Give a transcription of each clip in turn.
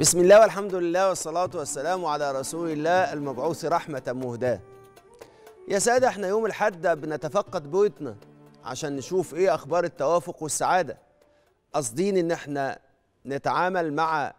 بسم الله والحمد لله والصلاة والسلام على رسول الله المبعوث رحمة مهداة. يا سادة إحنا يوم الحد بنتفقد بيوتنا عشان نشوف إيه أخبار التوافق والسعادة. قاصدين إن إحنا نتعامل مع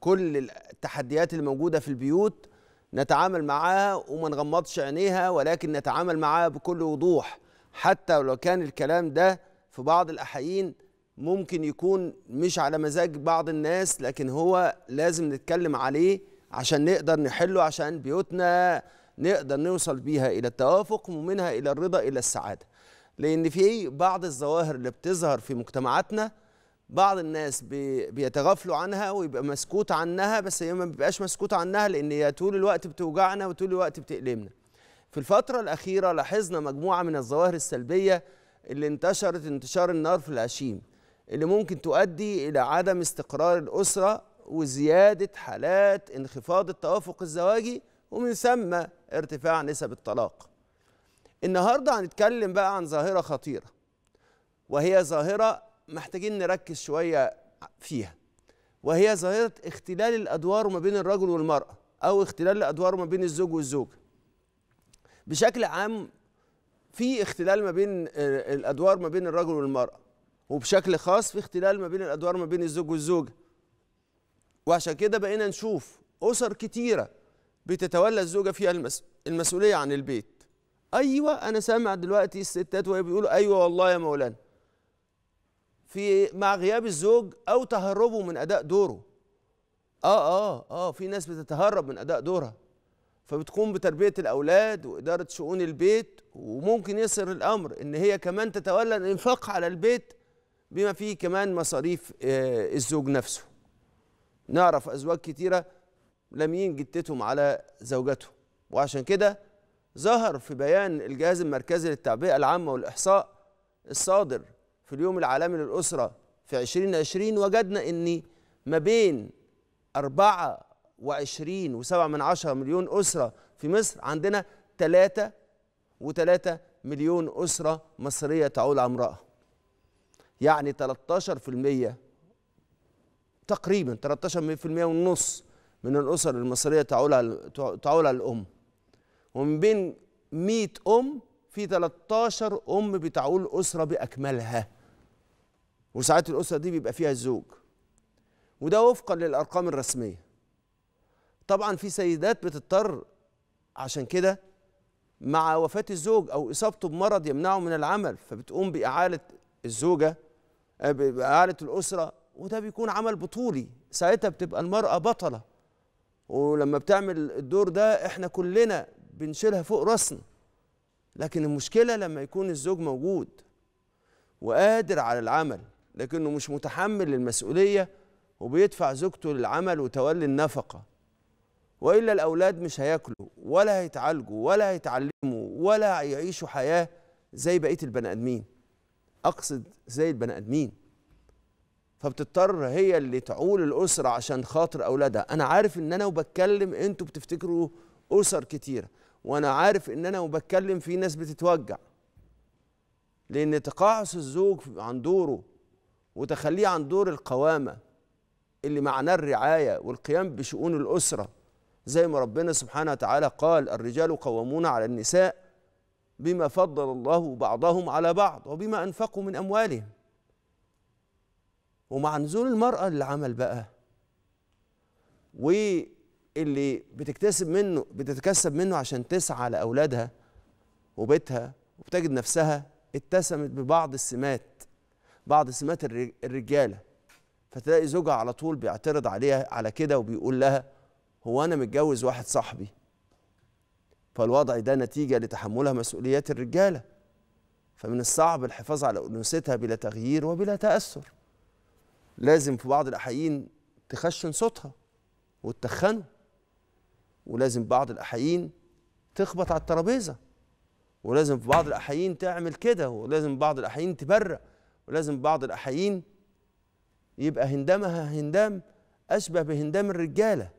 كل التحديات اللي موجودة في البيوت نتعامل معاها وما نغمضش عينيها ولكن نتعامل معاها بكل وضوح. حتى لو كان الكلام ده في بعض الأحايين ممكن يكون مش على مزاج بعض الناس لكن هو لازم نتكلم عليه عشان نقدر نحله عشان بيوتنا نقدر نوصل بيها إلى التوافق ومنها إلى الرضا إلى السعادة. لأن في بعض الظواهر اللي بتظهر في مجتمعاتنا بعض الناس بي- بيتغافلوا عنها ويبقى مسكوت عنها بس هي ما بيبقاش مسكوت عنها لأن هي طول الوقت بتوجعنا وطول الوقت بتألمنا في الفترة الأخيرة لاحظنا مجموعة من الظواهر السلبية اللي انتشرت انتشار النار في الهشيم. اللي ممكن تؤدي إلى عدم استقرار الأسرة وزيادة حالات انخفاض التوافق الزواجي ومن ثم ارتفاع نسب الطلاق. النهاردة هنتكلم بقى عن ظاهرة خطيرة وهي ظاهرة محتاجين نركز شوية فيها وهي ظاهرة اختلال الأدوار ما بين الرجل والمرأة أو اختلال الأدوار ما بين الزوج والزوجة. بشكل عام في اختلال ما بين آه، الأدوار ما بين الرجل والمرأة. وبشكل خاص في اختلال ما بين الأدوار ما بين الزوج والزوجة. وعشان كده بقينا نشوف أسر كتيرة بتتولى الزوجة فيها المس... المسؤولية عن البيت. أيوه أنا سامع دلوقتي الستات وهي بيقولوا أيوه والله يا مولانا. في مع غياب الزوج أو تهربه من أداء دوره. آه آه آه في ناس بتتهرب من أداء دورها. فبتقوم بتربية الأولاد وإدارة شؤون البيت وممكن يصل الأمر إن هي كمان تتولى الإنفاق على البيت بما فيه كمان مصاريف آه، الزوج نفسه. نعرف أزواج كتيرة لامين جدتهم على زوجاتهم وعشان كده ظهر في بيان الجهاز المركزي للتعبئة العامة والإحصاء الصادر في اليوم العالمي للأسرة في 2020 وجدنا إن ما بين 24 وسبعة من عشرة مليون أسرة في مصر عندنا 3 و3 مليون أسرة مصرية تعول على امرأة يعني 13% تقريبا 13% ونص من الأسر المصرية تعول على تعول على الأم. ومن بين 100 أم في 13 أم بتعول أسرة بأكملها. وساعات الأسرة دي بيبقى فيها الزوج وده وفقا للأرقام الرسمية. طبعا في سيدات بتضطر عشان كده مع وفاة الزوج أو إصابته بمرض يمنعه من العمل فبتقوم بإعالة الزوجة بإعالة الأسرة وده بيكون عمل بطولي. ساعتها بتبقى المرأة بطلة. ولما بتعمل الدور ده إحنا كلنا بنشيلها فوق راسنا. لكن المشكلة لما يكون الزوج موجود وقادر على العمل لكنه مش متحمل المسؤولية وبيدفع زوجته للعمل وتولي النفقة. وإلا الأولاد مش هياكلوا ولا هيتعالجوا ولا هيتعلموا ولا هيعيشوا حياة زي بقية البني آدمين. أقصد زي البني آدمين. فبتضطر هي اللي تعول الأسرة عشان خاطر أولادها. أنا عارف إن أنا وبتكلم أنتوا بتفتكروا أسر كتيرة وأنا عارف إن أنا وبتكلم في ناس بتتوجع. لأن تقاعس الزوج عن دوره وتخليه عن دور القوامة اللي معناه الرعاية والقيام بشؤون الأسرة. زي ما ربنا سبحانه وتعالى قال الرجال قوامون على النساء بما فضل الله بعضهم على بعض وبما أنفقوا من أموالهم. ومع نزول المرأة للعمل بقى واللي بتكتسب منه بتتكسب منه عشان تسعى لأولادها وبيتها وبتجد نفسها اتسمت ببعض السمات بعض سمات الر- الرجالة. فتلاقي زوجها على طول بيعترض عليها على كده وبيقول لها هو أنا متجوز واحد صاحبي. فالوضع ده نتيجة لتحملها مسؤوليات الرجالة. فمن الصعب الحفاظ على أنوثتها بلا تغيير وبلا تأثر. لازم في بعض الأحايين تخشن صوتها وتتخنه. ولازم بعض الأحايين تخبط على الترابيزة. ولازم في بعض الأحايين تعمل كده. ولازم بعض الأحايين تبرق ولازم بعض الأحايين يبقى هندامها هندام أشبه بهندام الرجالة.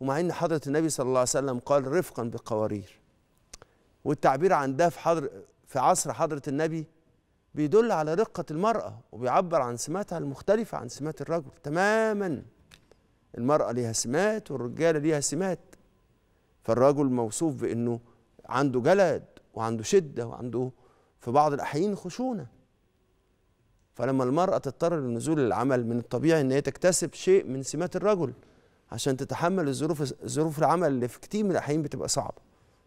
ومع إن حضرة النبي صلى الله عليه وسلم قال رفقا بقوارير. والتعبير عن ده في حضر في عصر حضرة النبي بيدل على رقة المرأة وبيعبر عن سماتها المختلفة عن سمات الرجل تماما. المرأة ليها سمات والرجالة ليها سمات. فالرجل موصوف بأنه عنده جلد وعنده شدة وعنده في بعض الأحيان خشونة. فلما المرأة تضطر للنزول للعمل من الطبيعي أن هي تكتسب شيء من سمات الرجل عشان تتحمل الظروف ظروف العمل اللي في كتير من الأحيان بتبقى صعبة.